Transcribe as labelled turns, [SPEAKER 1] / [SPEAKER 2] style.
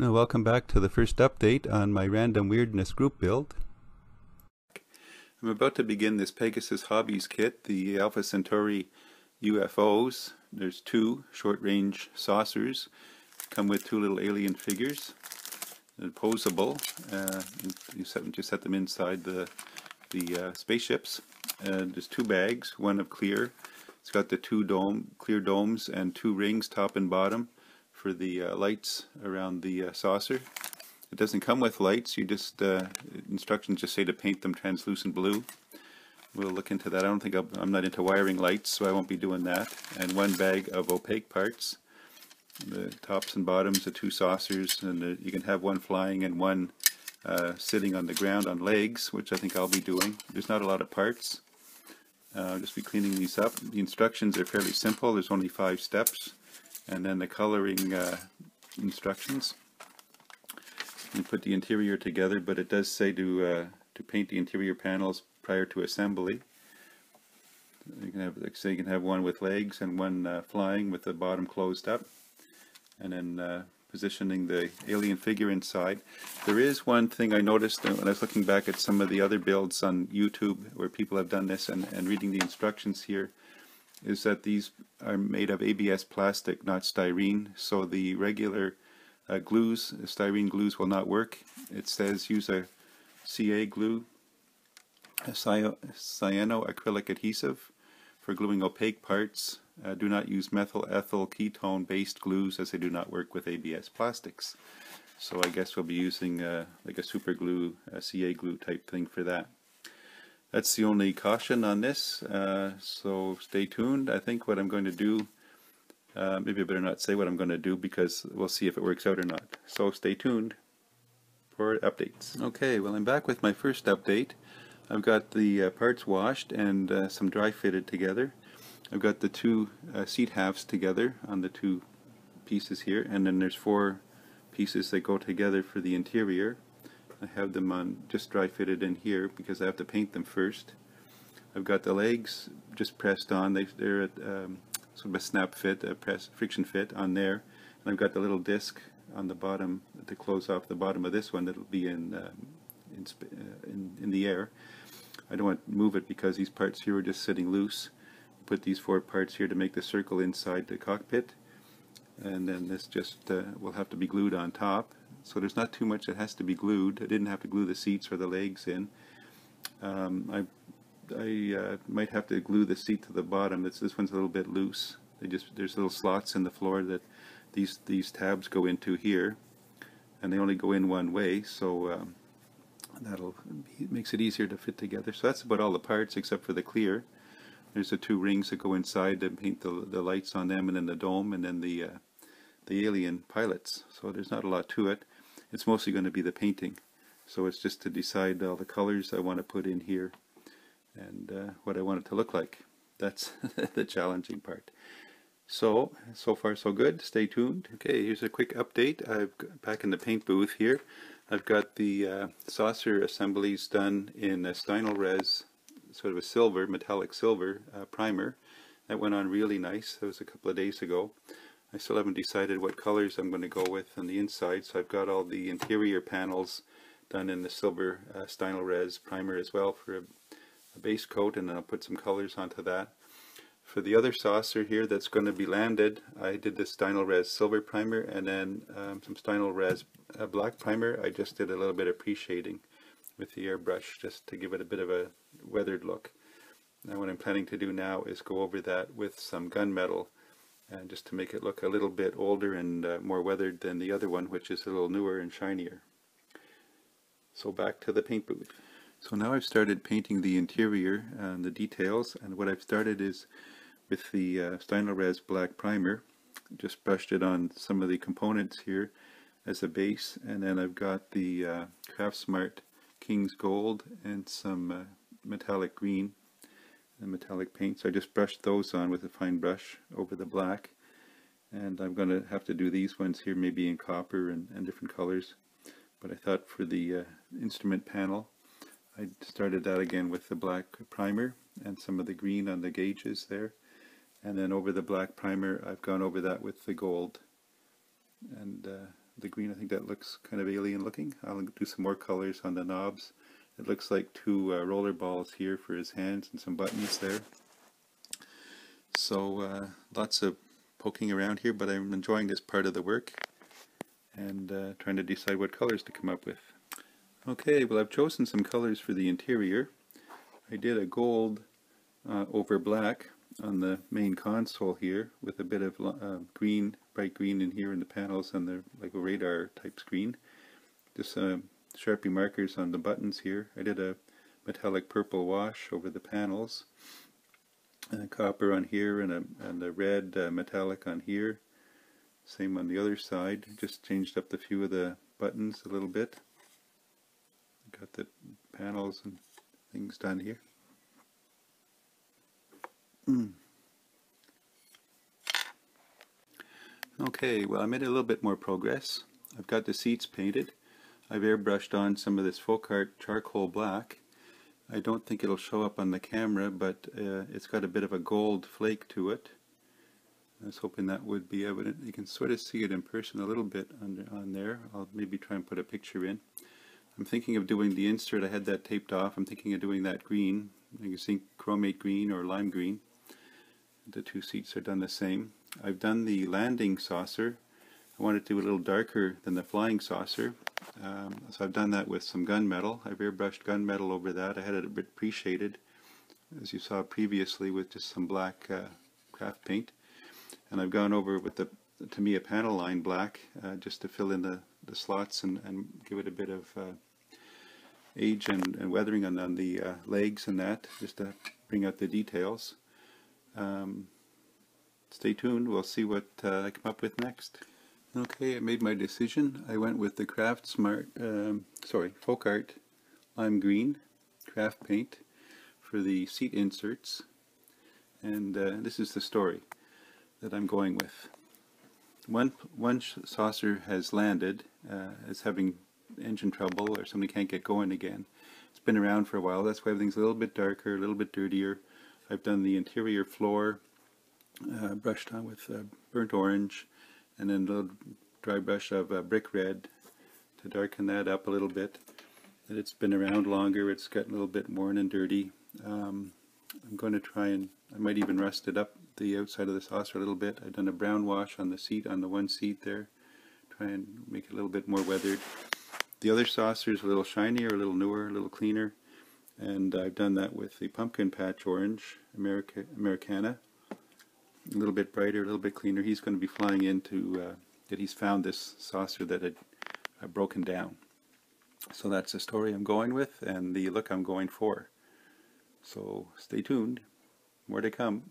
[SPEAKER 1] Now welcome back to the first update on my random weirdness group build. I'm about to begin this Pegasus Hobbies kit, the Alpha Centauri UFOs. There's two short-range saucers, come with two little alien figures. They're posable. Uh, you set, set them inside the, the uh, spaceships. And there's two bags, one of clear. It's got the two dome, clear domes and two rings, top and bottom, for the uh, lights around the uh, saucer. It doesn't come with lights, you just, uh, instructions just say to paint them translucent blue. We'll look into that. I don't think i am not into wiring lights, so I won't be doing that. And one bag of opaque parts. The tops and bottoms, the two saucers, and you can have one flying and one uh, sitting on the ground on legs, which I think I'll be doing. There's not a lot of parts. Uh, I'll just be cleaning these up. The instructions are fairly simple. There's only five steps. And then the coloring uh, instructions. You put the interior together, but it does say to uh, to paint the interior panels prior to assembly. You can have, like say, you can have one with legs and one uh, flying with the bottom closed up, and then uh, positioning the alien figure inside. There is one thing I noticed when I was looking back at some of the other builds on YouTube where people have done this and, and reading the instructions here, is that these are made of ABS plastic, not styrene. So the regular uh, glues, styrene glues will not work. It says use a CA glue, a cyanoacrylic adhesive for gluing opaque parts. Uh, do not use methyl ethyl ketone based glues as they do not work with ABS plastics. So I guess we'll be using uh, like a super glue, a CA glue type thing for that. That's the only caution on this, uh, so stay tuned. I think what I'm going to do uh, maybe I better not say what I'm going to do because we'll see if it works out or not. So stay tuned for updates. Okay, well I'm back with my first update. I've got the uh, parts washed and uh, some dry fitted together. I've got the two uh, seat halves together on the two pieces here and then there's four pieces that go together for the interior. I have them on just dry fitted in here because I have to paint them first. I've got the legs just pressed on. They, they're at um, sort of a snap fit, a press friction fit on there. And I've got the little disc on the bottom to close off the bottom of this one that'll be in, uh, in, uh, in, in, the air. I don't want to move it because these parts here are just sitting loose. Put these four parts here to make the circle inside the cockpit. And then this just uh, will have to be glued on top. So there's not too much that has to be glued. I didn't have to glue the seats or the legs in. Um, I I uh, might have to glue the seat to the bottom. It's, this one's a little bit loose. They just there's little slots in the floor that these these tabs go into here, and they only go in one way. So um, that'll it makes it easier to fit together. So that's about all the parts except for the clear. There's the two rings that go inside to paint the the lights on them, and then the dome, and then the uh, the alien pilots. So there's not a lot to it. It's mostly going to be the painting. So it's just to decide all the colors I want to put in here and uh, what I want it to look like. That's the challenging part. So, so far so good. Stay tuned. Okay, here's a quick update. I've got, back in the paint booth here. I've got the uh, saucer assemblies done in a Stynylrez, sort of a silver, metallic silver uh, primer. That went on really nice. That was a couple of days ago. I still haven't decided what colors I'm going to go with on the inside, so I've got all the interior panels done in the silver uh, Stynylrez primer as well for a a base coat and then I'll put some colors onto that. For the other saucer here that's going to be landed, I did the Stynylrez silver primer and then um, some Stynylrez uh, black primer. I just did a little bit of pre-shading with the airbrush just to give it a bit of a weathered look. Now what I'm planning to do now is go over that with some gunmetal and just to make it look a little bit older and uh, more weathered than the other one which is a little newer and shinier. So back to the paint booth. So now I've started painting the interior and the details and what I've started is with the uh, Stynylrez black primer just brushed it on some of the components here as a base and then I've got the uh, Craftsmart King's Gold and some uh, metallic green and metallic paint so I just brushed those on with a fine brush over the black and I'm going to have to do these ones here maybe in copper and, and different colors but I thought for the uh, instrument panel I started that again with the black primer and some of the green on the gauges there. And then over the black primer, I've gone over that with the gold and uh, the green. I think that looks kind of alien looking. I'll do some more colors on the knobs. It looks like two uh, roller balls here for his hands and some buttons there. So uh, lots of poking around here, but I'm enjoying this part of the work and uh, trying to decide what colors to come up with. Okay, well I've chosen some colors for the interior. I did a gold uh, over black on the main console here with a bit of uh, green, bright green in here in the panels and the like a radar type screen. Just uh, Sharpie markers on the buttons here. I did a metallic purple wash over the panels. A copper on here and a, and a red uh, metallic on here. Same on the other side. Just changed up the few of the buttons a little bit. Got the panels and things done here. Mm. Okay, well I made a little bit more progress. I've got the seats painted. I've airbrushed on some of this Folk Art charcoal black. I don't think it'll show up on the camera, but uh, it's got a bit of a gold flake to it. I was hoping that would be evident. You can sort of see it in person a little bit on, on there. I'll maybe try and put a picture in. I'm thinking of doing the insert. I had that taped off. I'm thinking of doing that green. You can see chromate green or lime green. The two seats are done the same. I've done the landing saucer. I wanted to do a little darker than the flying saucer. Um, so I've done that with some gunmetal. I've airbrushed gunmetal over that. I had it a bit pre-shaded, as you saw previously, with just some black uh, craft paint. And I've gone over with the Tamiya panel line black, uh, just to fill in the, the slots and, and give it a bit of uh, age and, and weathering on, on the uh, legs and that, just to bring out the details. Um, stay tuned, we'll see what uh, I come up with next. Okay, I made my decision. I went with the Craft Smart, um, sorry, Folk Art Lime Green craft paint for the seat inserts. And uh, this is the story that I'm going with. One, one saucer has landed, uh, is having engine trouble or somebody can't get going again. It's been around for a while, that's why everything's a little bit darker, a little bit dirtier. I've done the interior floor, uh, brushed on with uh, burnt orange, and then a little dry brush of uh, brick red to darken that up a little bit. And it's been around longer, it's gotten a little bit worn and dirty. Um, I'm going to try and, I might even rust it up the outside of the saucer a little bit. I've done a brown wash on the seat, on the one seat there. Try and make it a little bit more weathered. The other saucer is a little shinier, a little newer, a little cleaner. And I've done that with the pumpkin patch orange, America, Americana. A little bit brighter, a little bit cleaner. He's going to be flying into, uh, that he's found this saucer that had uh, broken down. So that's the story I'm going with and the look I'm going for. So stay tuned. More to come.